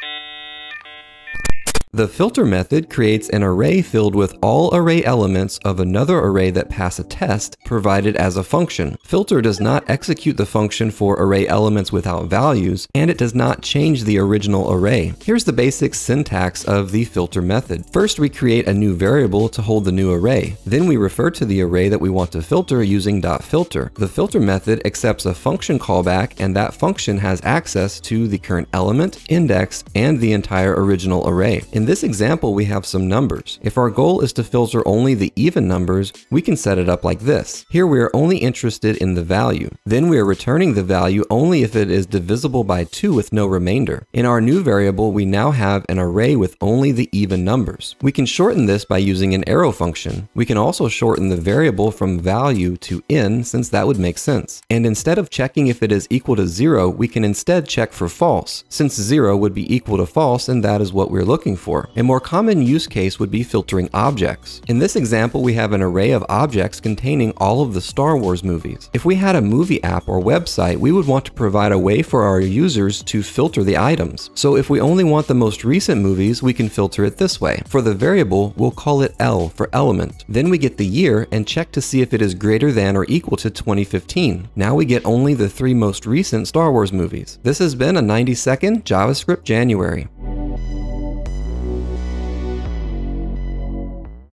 Thank you. The filter method creates an array filled with all array elements of another array that pass a test provided as a function. Filter does not execute the function for array elements without values, and it does not change the original array. Here's the basic syntax of the filter method. First, we create a new variable to hold the new array. Then we refer to the array that we want to filter using .filter. The filter method accepts a function callback, and that function has access to the current element, index, and the entire original array. In this example, we have some numbers. If our goal is to filter only the even numbers, we can set it up like this. Here we are only interested in the value. Then we are returning the value only if it is divisible by 2 with no remainder. In our new variable, we now have an array with only the even numbers. We can shorten this by using an arrow function. We can also shorten the variable from value to in since that would make sense. And instead of checking if it is equal to 0, we can instead check for false, since 0 would be equal to false and that is what we're looking for. A more common use case would be filtering objects. In this example, we have an array of objects containing all of the Star Wars movies. If we had a movie app or website, we would want to provide a way for our users to filter the items. So if we only want the most recent movies, we can filter it this way. For the variable, we'll call it L for element. Then we get the year and check to see if it is greater than or equal to 2015. Now we get only the three most recent Star Wars movies. This has been a 90 second JavaScript January.